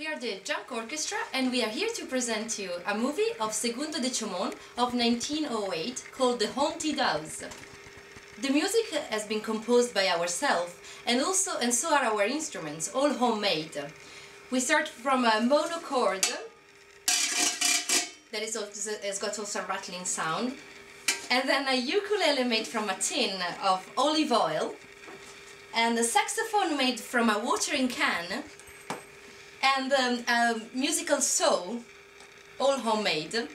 We are the Junkestra and we are here to present you a movie of Segundo de Chomón of 1908 called The Haunted House. The music has been composed by ourselves and also and so are our instruments, all homemade. We start from a monochord that is also, has got also a rattling sound and then a ukulele made from a tin of olive oil and a saxophone made from a watering can and um, a musical saw, all homemade,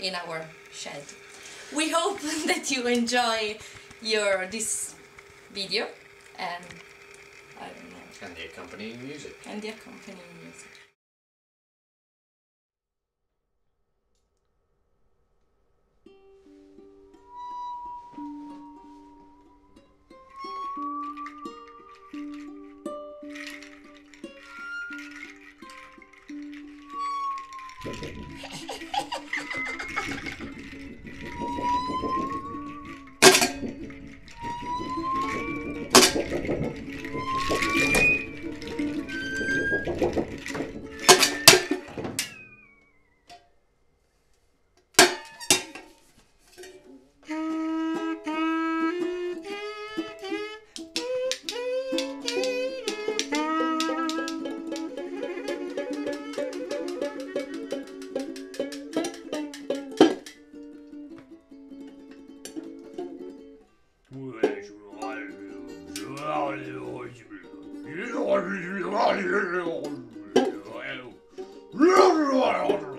in our shed. We hope that you enjoy your this video and I don't know And the accompanying music. and the accompanying music. Okay. Oh, my God.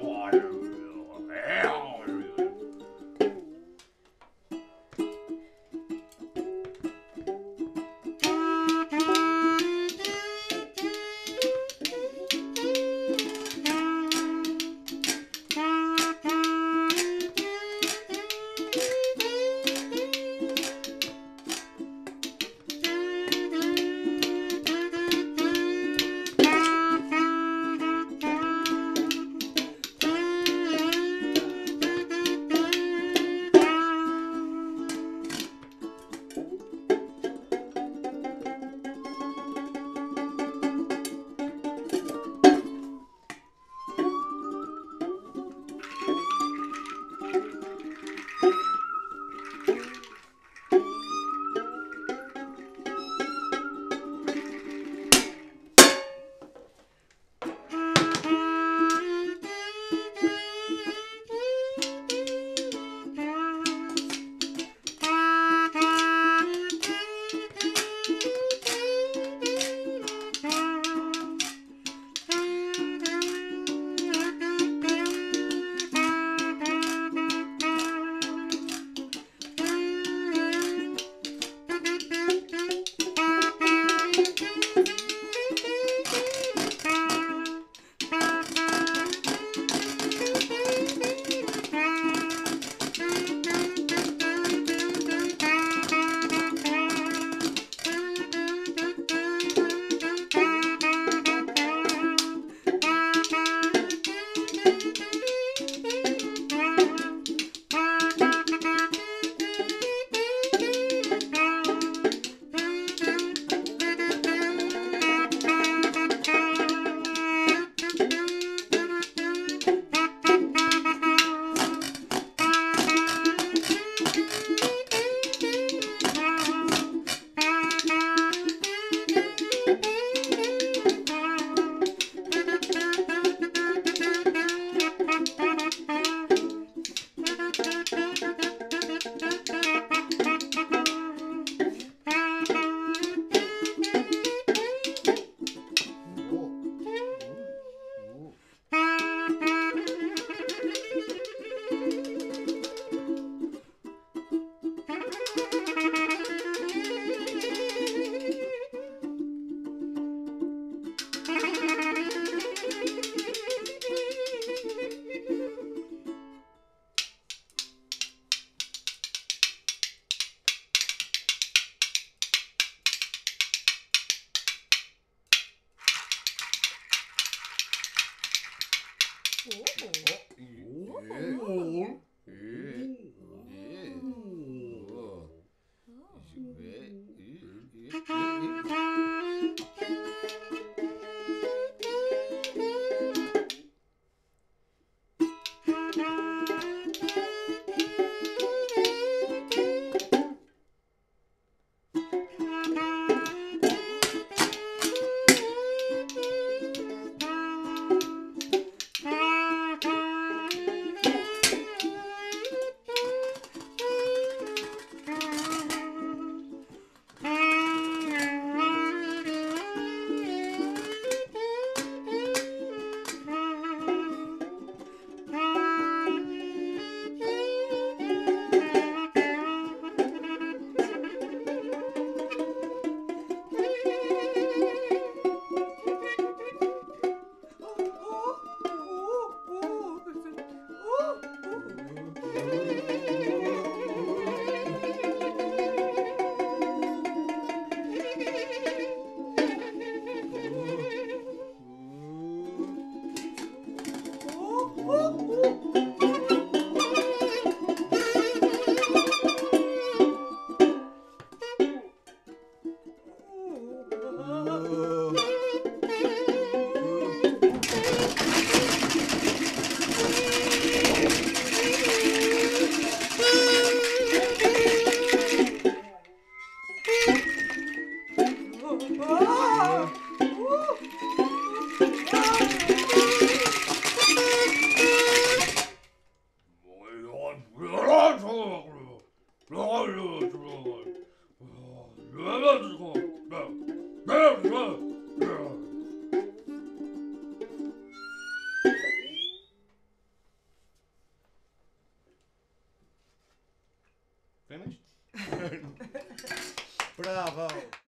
fogo. Bravo!